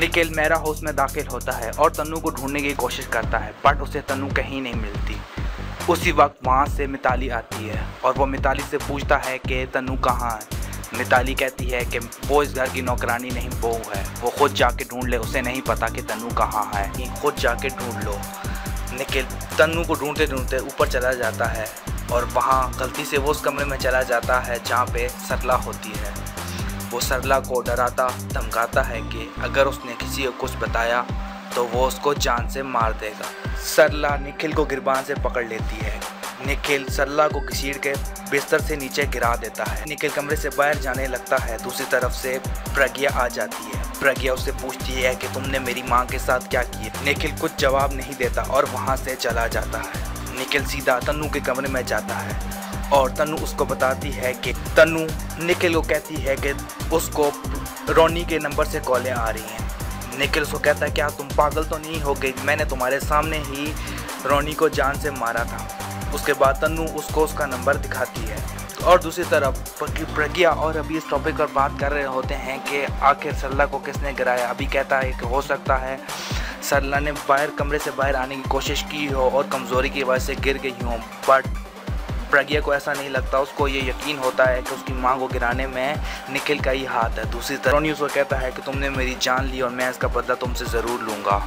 निखिल मेरा हाउस में दाखिल होता है और तन्नू को ढूँढने की कोशिश करता है बट उसे तनु कहीं नहीं मिलती। उसी वक्त वहाँ से मिताली आती है और वो मिताली से पूछता है कि तनु कहाँ है? मिताली कहती है कि वो इस घर की नौकरानी नहीं बहू है। वो खुद जाके ढूंढ ले, उसे नहीं पता कि तनु कहाँ है। खुद जाके ढूंढ लो। निखिल तनु को ढूंढते ढूंढते ऊपर चला जाता है और वहाँ गलती से वो उस कमरे में चला जाता है जहाँ पे सरला होती है। वो सरला को डराता, धमकाता है कि अगर उसने किसी को कुछ बताया तो वो उसको जान से मार देगा। सरला निखिल को गिरबान से पकड़ लेती है। निखिल सरला को घसीट के बिस्तर से नीचे गिरा देता है। निखिल कमरे से बाहर जाने लगता है, दूसरी तरफ़ से प्रज्ञा आ जाती है। प्रज्ञा उससे पूछती है कि तुमने मेरी माँ के साथ क्या किया? निखिल कुछ जवाब नहीं देता और वहाँ से चला जाता है। निखिल सीधा तन्नू के कमरे में जाता है। और तनु उसको बताती है कि तन्नू निखिल को कहती है कि उसको रोनी के नंबर से कॉलें आ रही हैं। निखिल उसको कहता है क्या तुम पागल तो नहीं हो गई, मैंने तुम्हारे सामने ही रोनी को जान से मारा था। उसके बाद तनु उसको उसका नंबर दिखाती है। और दूसरी तरफ़ प्रज्ञा और अभी इस टॉपिक पर बात कर रहे होते हैं कि आखिर सरला को किसने गिराया? अभी कहता है कि हो सकता है सरला ने बाहर कमरे से बाहर आने की कोशिश की हो और कमज़ोरी की वजह से गिर गई हो बट प्रज्ञा को ऐसा नहीं लगता, उसको ये यकीन होता है कि उसकी माँ को गिराने में निखिल का ही हाथ है। दूसरी तरह न्यूज़ को कहता है कि तुमने मेरी जान ली और मैं इसका बदला तुमसे ज़रूर लूँगा।